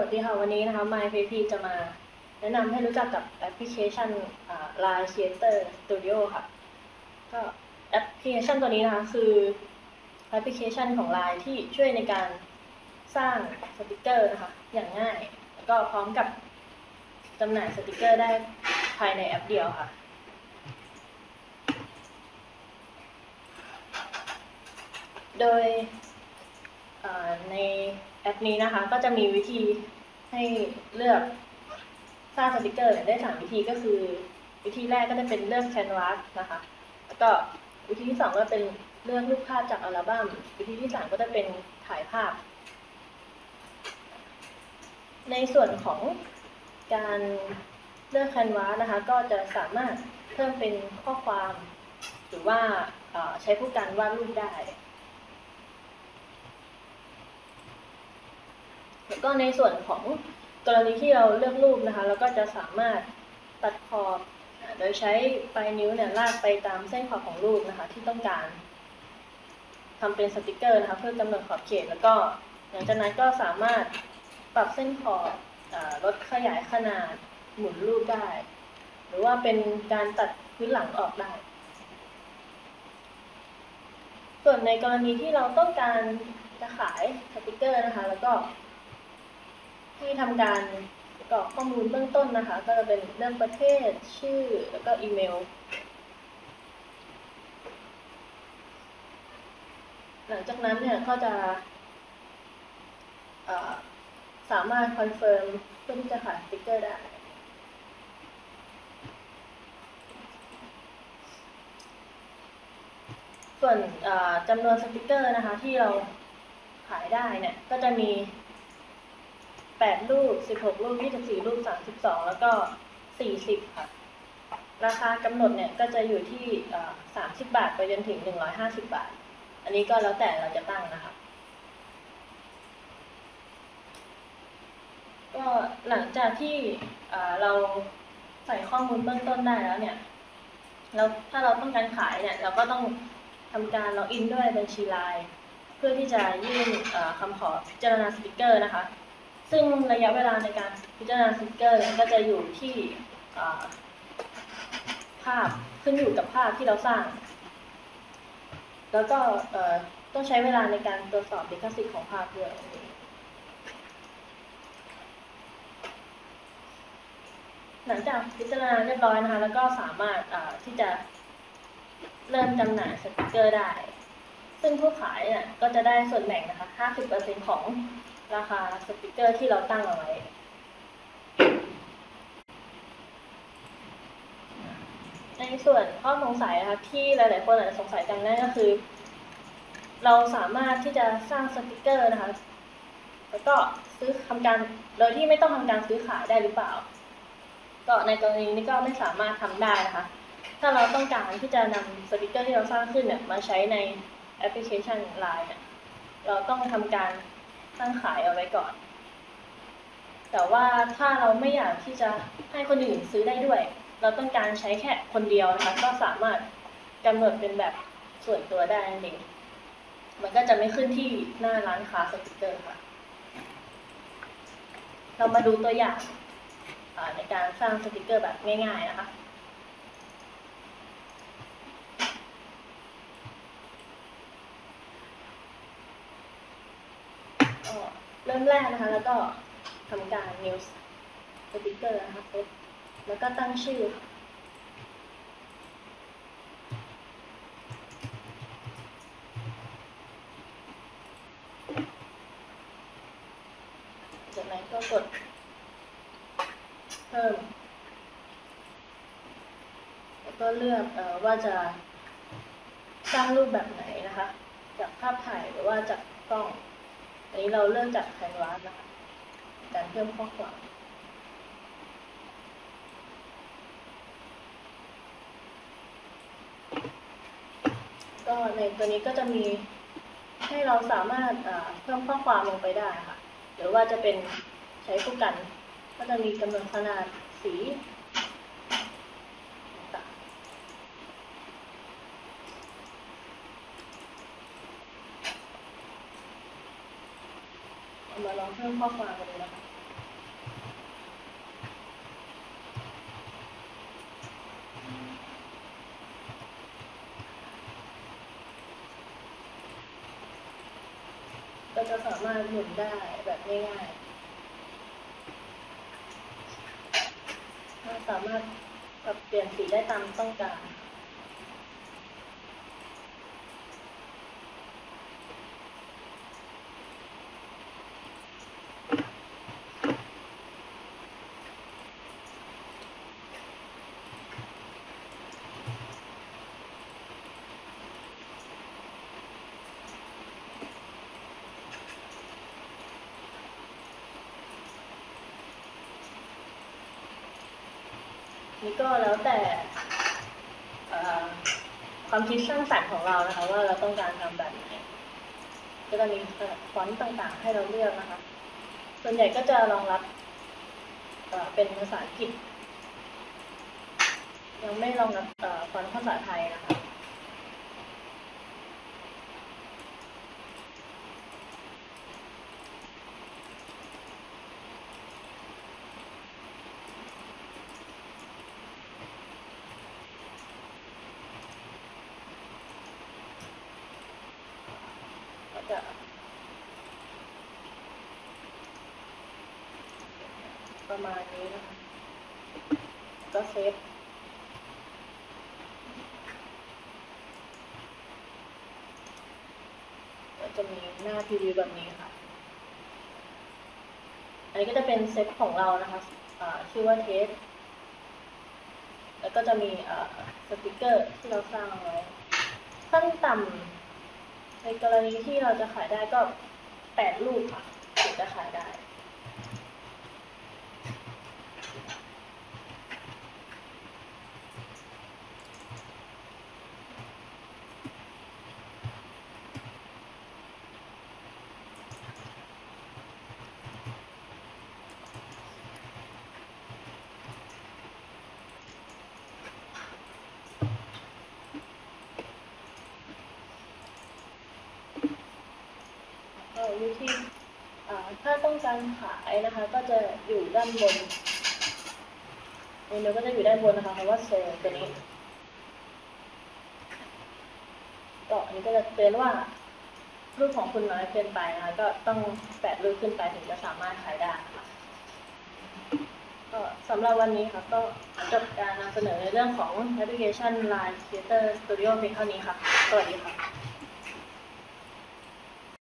วัสดีค่ะ วันนี้นะคะ MyPP จะมาแนะนำให้รู้จักกับแอปพลิเคชัน Line Creator Studio ค่ะ ก็แอปพลิเคชันตัวนี้นะคะ คือแอปพลิเคชันของ Line ที่ช่วยในการสร้างสติกเกอร์นะคะ อย่างง่าย แล้วก็พร้อมกับจำหน่ายสติกเกอร์ได้ภายในแอปเดียวค่ะโดย ในแอปนี้นะคะ ก็จะมีวิธีให้เลือกสร้างสติกเกอร์ได้สามวิธีก็คือ วิธีแรกก็จะเป็นเลือกแคนวาสนะคะ แล้วก็วิธีที่สองก็เป็นเลือกรูปภาพจากอัลบั้มวิธีที่สามก็จะเป็นถ่ายภาพ ในส่วนของการเลือกแคนวาสนะคะ ก็จะสามารถเพิ่มเป็นข้อความ หรือว่าใช้ผู้การวาดรูปได้ แล้วก็ในส่วนของกรณีที่เราเลือกรูปนะคะ เราก็จะสามารถตัดขอบโดยใช้ปลายนิ้วเนี่ยลากไปตามเส้นขอบของรูปนะคะ ที่ต้องการทำเป็นสติกเกอร์นะคะ เพื่อกำหนดขอบเขต แล้วก็หลังจากนั้นก็สามารถปรับเส้นขอบลดขยายขนาดหมุนรูปได้ หรือว่าเป็นการตัดพื้นหลังออกได้ ส่วนในกรณีที่เราต้องการจะขายสติกเกอร์นะคะ แล้วก็ ให้ทำการกรอกข้อมูลเบื้องต้นนะคะ ก็จะเป็นเรื่องประเทศชื่อแล้วก็อีเมล หลังจากนั้นเนี่ยก็จะสามารถ confirm เพื่อที่จะขายสติกเกอร์ได้ ส่วนจำนวนสติกเกอร์นะคะที่เราขายได้เนี่ยก็จะมี 8รูป16รูป24รูป32แล้วก็40ค่ะ ราคากำหนดเนี่ยก็จะอยู่ที่เอ่อ30บาทไปจนถึง150บาท อันนี้ก็แล้วแต่เราจะตั้งนะคะ ก็หลังจากที่เราใส่ข้อมูลเบื้องต้นได้แล้วเนี่ยเราถ้าเราต้องการขายเนี่ยเราก็ต้องทำการล็อกอินด้วยบัญชีไลน์เพื่อที่จะยื่นเอ่อคำขอพิจารณาสติกเกอร์นะคะ ซึ่งระยะเวลาในการพิจารณาสติกเกอร์ก็จะอยู่ที่ภาพขึ้นอยู่กับภาพที่เราสร้าง แล้วก็ต้องใช้เวลาในการตรวจสอบลิขสิทธิ์ของภาพด้วยหลังจากพิจารณาเรียบร้อยนะคะ แล้วก็สามารถที่จะเริ่มจำหน่ายสติกเกอร์ได้ ซึ่งผู้ขายเนี่ยก็จะได้ส่วนแบ่งนะคะ 50%ของราคาสติกเกอร์ที่เราตั้งเอาไว้ ในส่วนข้อสงสัยนะคะที่หลาย ๆ คนอาจจะสงสัยกันนั่นก็คือ เราสามารถที่จะสร้างสติกเกอร์นะคะ แล้วก็ซื้อทำการโดยที่ไม่ต้องทำการซื้อขายได้หรือเปล่า ก็ในกรณีนี้ก็ไม่สามารถทำได้นะคะ ถ้าเราต้องการที่จะนำสติกเกอร์ที่เราสร้างขึ้นเนี่ยมาใช้ใน แอปพลิเคชัน Line เนี่ยเราต้องทำการตั้งขายเอาไว้ก่อน แต่ว่าถ้าเราไม่อยากที่จะให้คนอื่นซื้อได้ด้วย เราต้องการใช้แค่คนเดียวนะคะ ก็สามารถกำหนดเป็นแบบส่วนตัวได้นั่นเองมันก็จะไม่ขึ้นที่หน้าร้านค้าสติกเกอร์ค่ะ เรามาดูตัวอย่างในการสร้างสติกเกอร์แบบง่ายๆนะคะ ก็ เริ่มแรกนะคะ แล้วก็ทำการ new สติกเกอร์นะคะเซตแล้วก็ตั้งชื่อจากนั้นก็กดเพิ่ม แล้วก็เลือกอว่าจะสร้างรูปแบบไหนนะคะ จากภาพถ่ายหรือว่าจากกล้อง อันนี้เราเริ่มจากแคนวาสนะคะการเพิ่มข้อความก็ในตัวนี้ก็จะมีให้เราสามารถเพิ่มข้อความลงไปได้ค่ะ หรือว่าจะเป็นใช้คู่กัน ก็จะมีกำหนดขนาดสี มาลองเพิ่มข้อความกันเลยนะคะเราจะสามารถหมุนได้แบบง่ายๆสามารถปรับเปลี่ยนสีได้ตามต้องการ นี่ก็แล้วแต่ความคิดสร้างสรรค์ของเรานะคะ ว่าเราต้องการทำแบบไหนก็จะมีฟอนต์ต่างๆ ให้เราเลือกนะคะ ส่วนใหญ่ก็จะรองรับเป็นภาษาอังกฤษยังไม่รองรับฟอนต์ภาษาไทยนะคะ ก็จะ ประมาณนี้นะคะก็เซฟก็จะมีหน้าพรีวิวแบบนี้ค่ะ อันนี้ก็จะเป็นเซตของเรานะคะชื่อว่าเทส แล้วก็จะมีสติกเกอร์ที่เราสร้างเอาไว้ ขั้นต่ำในกรณีที่เราจะขายได้ก็แปดลูกค่ะถึงจะขายได้ ก็วิธีอ่ถ้าต้องการขายนะคะ ก็จะอยู่ด้านบนเมนูก็จะอยู่ด้านบนนะคะคำว่าเซลตัวนี้ก็อันนี้ก็จะเตือนว่ารูปของคุณน้อยเกินไปนะคะก็ต้องแปดรูปขึ้นไปถึงจะสามารถขายได้ค่ะก็สำหรับวันนี้ค่ะก็จบการนำเสนอในเรื่องของแอปพลิเคชัน Line Creator Studio เพียงเท่านี้ค่ะ สวัสดีค่ะ